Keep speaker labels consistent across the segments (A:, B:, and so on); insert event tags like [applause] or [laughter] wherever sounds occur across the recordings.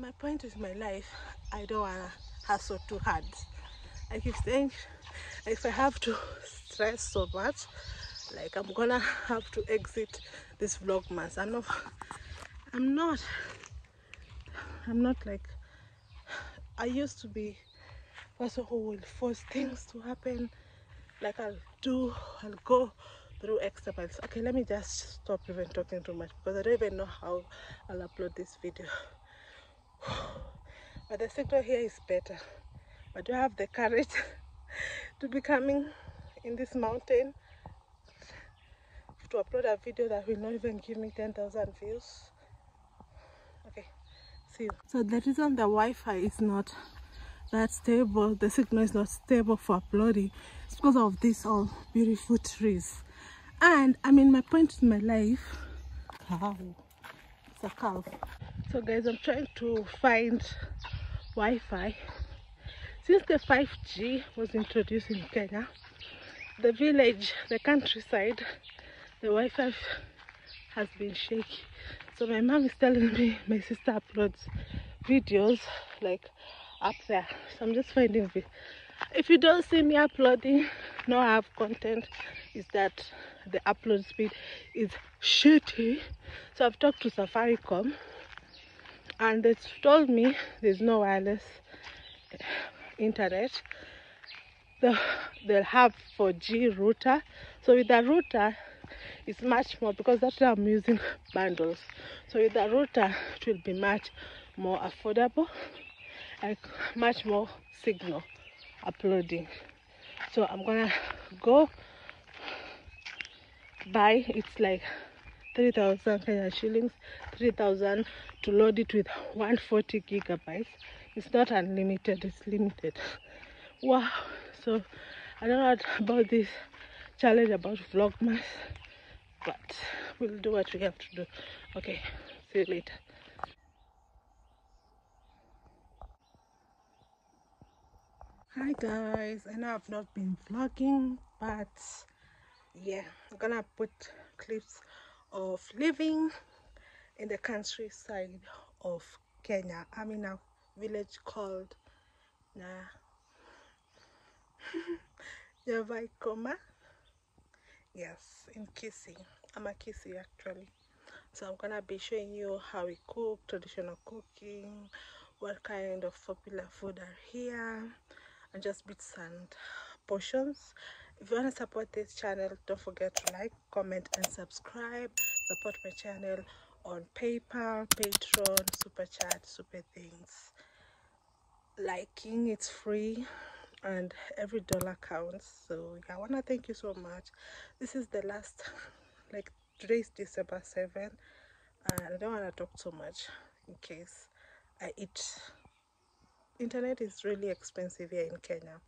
A: my point is my life, I don't wanna hustle too hard. I keep saying, if I have to stress so much, like I'm gonna have to exit this vlogmas. I'm not, I'm not, I'm not like, I used to be person who will force things to happen. Like I'll do, I'll go through extra miles. Okay, let me just stop even talking too much because I don't even know how I'll upload this video. [sighs] But the signal here is better. But do I have the courage [laughs] to be coming in this mountain to upload a video that will not even give me 10,000 views? Okay, see you. So the reason the Wi-Fi is not that stable, the signal is not stable for uploading, it's because of these all beautiful trees. And I mean, my point in my life, cow, it's a cow. So guys, I'm trying to find Wi-Fi. Since the 5G was introduced in Kenya, the village, the countryside, the Wi-Fi has been shaky. So my mom is telling me my sister uploads videos like up there. So I'm just finding. If you don't see me uploading, no I have content, is that the upload speed is shitty. So I've talked to Safaricom and they told me there's no wireless eh, internet. The, they'll have 4G router. So with the router, it's much more because that's why I'm using bundles. So with the router, it will be much more affordable and much more signal uploading. So I'm gonna go buy it's like 3000 Kenya shillings 3000 to load it with 140 gigabytes. It's not unlimited it's limited. Wow. So I don't know about this challenge about vlogmas but we'll do what we have to do. Okay see you later. Hi guys i know i've not been vlogging but yeah i'm gonna put clips of living in the countryside of kenya. I'm in a village called na [laughs] Nyavaikoma. yes in Kisii. I'm a Kisii actually. So I'm gonna be showing you how we cook traditional cooking what kind of popular food are here and just bits and portions if you want to support this channel don't forget to like comment and subscribe. Support my channel on paypal patreon super chat super things. Liking it's free and every dollar counts. So yeah, i want to thank you so much. This is the last like today is december 7 and i don't want to talk so much in case i eat. Internet is really expensive here in kenya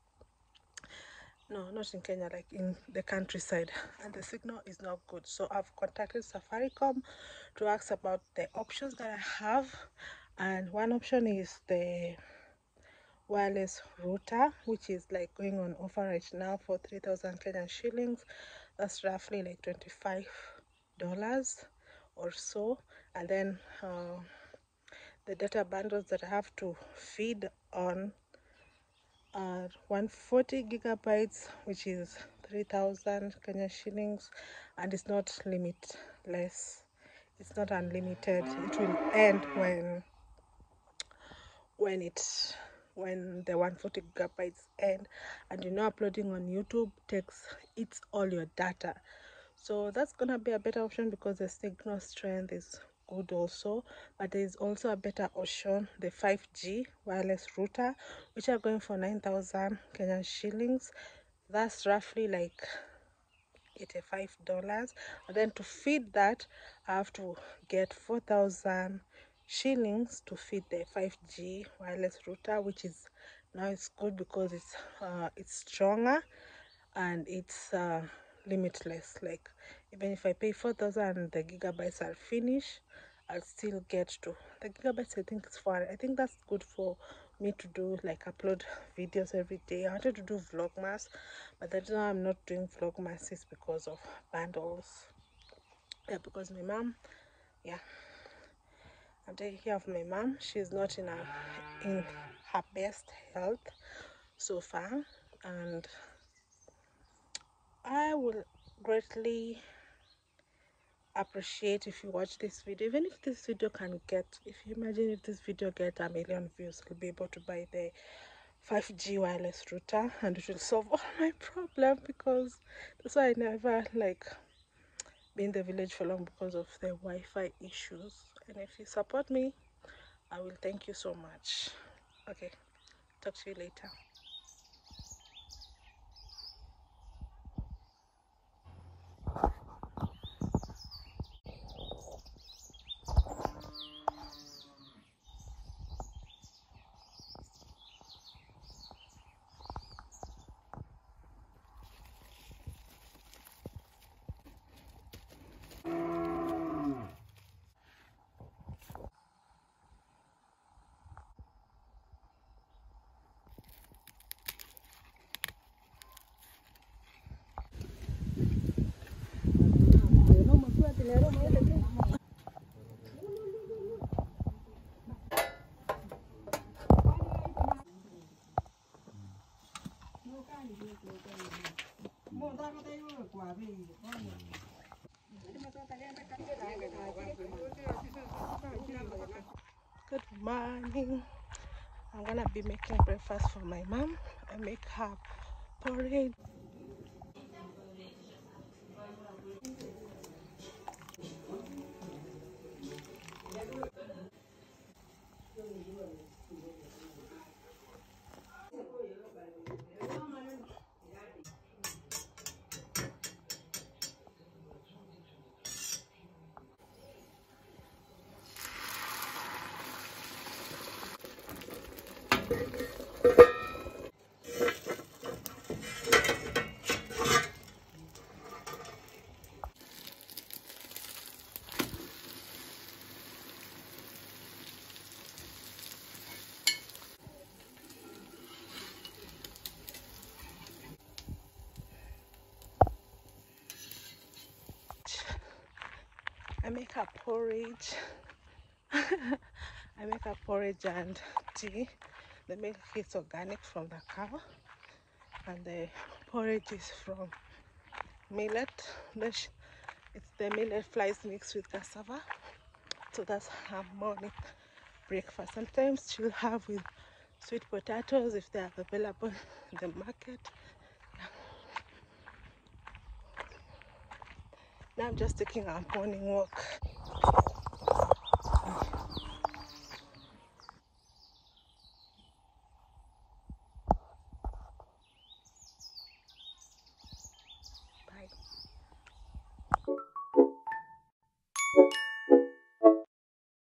A: no not in kenya like in the countryside. [laughs] And the signal is not good. So i've contacted safaricom to ask about the options that i have. And one option is the wireless router which is like going on offer right now for 3000 kenyan shillings. That's roughly like 25 dollars or so. And then uh, the data bundles that i have to feed on are 140 gigabytes which is 3000 Kenya shillings and it's not limitless. It's not unlimited. It will end when when it when the 140 gigabytes end. And you know uploading on youtube takes it's all your data. So that's gonna be a better option because the signal strength is good also but there is also a better option the 5g wireless router which are going for 9000 kenyan shillings. That's roughly like 85 dollars. And then to feed that i have to get 4000 shillings to feed the 5g wireless router which is now it's good because it's uh, it's stronger and it's uh, limitless. Like even if i pay 4000 and the gigabytes are finished i'll still get to the gigabytes i think it's fine. I think that's good for me to do like upload videos every day. I wanted to do vlogmas but the reason i'm not doing vlogmas is because of bundles. Yeah because my mom yeah I'm taking care of my mom. She's not in a in her best health so far, and I will greatly appreciate if you watch this video. Even if this video can get if you imagine if this video get a million views i'll be able to buy the 5g wireless router and it will solve all my problem because that's why i never like be in the village for long because of the wi-fi issues. And if you support me i will thank you so much. Okay talk to you later Good morning. I'm gonna be making breakfast for my mom. I make her porridge. I make her porridge. [laughs] I make her porridge and tea. The milk is organic from the cow, and the porridge is from millet. It's the millet flies mixed with cassava. So that's her morning breakfast. Sometimes she'll have with sweet potatoes if they are available in the market. Now I'm just taking a morning walk.